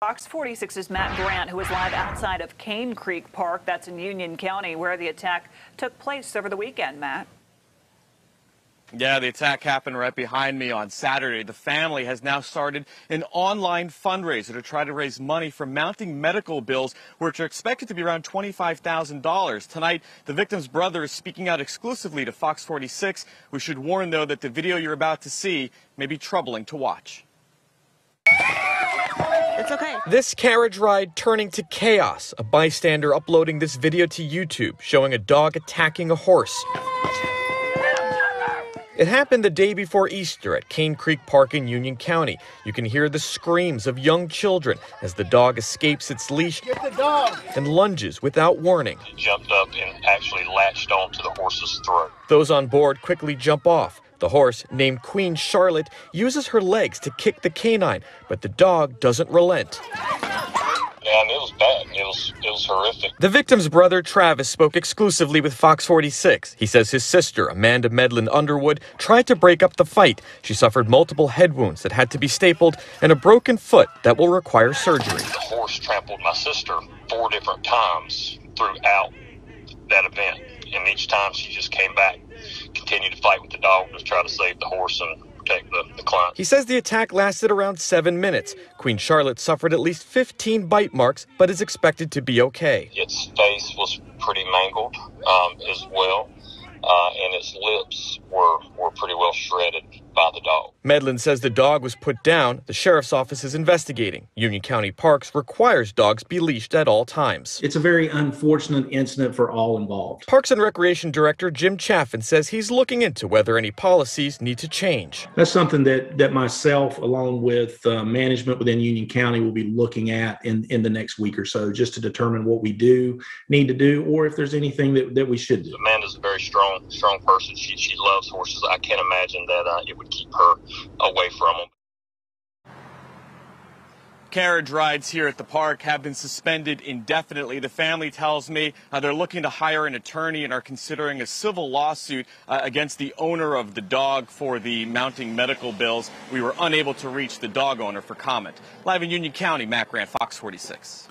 Fox 46's Matt Grant, who is live outside of Cane Creek Park, that's in Union County, where the attack took place over the weekend, Matt. Yeah, the attack happened right behind me on Saturday. The family has now started an online fundraiser to try to raise money for mounting medical bills, which are expected to be around $25,000. Tonight, the victim's brother is speaking out exclusively to Fox 46. We should warn, though, that the video you're about to see may be troubling to watch. It's okay. This carriage ride turning to chaos. A bystander uploading this video to YouTube showing a dog attacking a horse. It happened the day before Easter at Cane Creek Park in Union County. You can hear the screams of young children as the dog escapes its leash and lunges without warning. He jumped up and actually latched onto the horse's throat. Those on board quickly jump off. The horse, named Queen Charlotte, uses her legs to kick the canine, but the dog doesn't relent. And it was bad. It was it was horrific. The victim's brother, Travis, spoke exclusively with Fox 46. He says his sister, Amanda Medlin Underwood, tried to break up the fight. She suffered multiple head wounds that had to be stapled and a broken foot that will require surgery. The horse trampled my sister four different times throughout that event. And each time she just came back, continued to fight with the dog to try to save the horse and protect the, the client. He says the attack lasted around seven minutes. Queen Charlotte suffered at least 15 bite marks, but is expected to be okay. Its face was pretty mangled um, as well, uh, and its lips were, were pretty well shredded by the dog. Medlin says the dog was put down. The sheriff's office is investigating. Union County Parks requires dogs be leashed at all times. It's a very unfortunate incident for all involved. Parks and Recreation Director Jim Chaffin says he's looking into whether any policies need to change. That's something that that myself, along with uh, management within Union County, will be looking at in in the next week or so, just to determine what we do need to do, or if there's anything that, that we should do. Amanda's a very strong strong person. She she loves horses. I can't imagine that uh, it would keep her away from them. Carriage rides here at the park have been suspended indefinitely. The family tells me uh, they're looking to hire an attorney and are considering a civil lawsuit uh, against the owner of the dog for the mounting medical bills. We were unable to reach the dog owner for comment. Live in Union County, Matt Grant, Fox 46.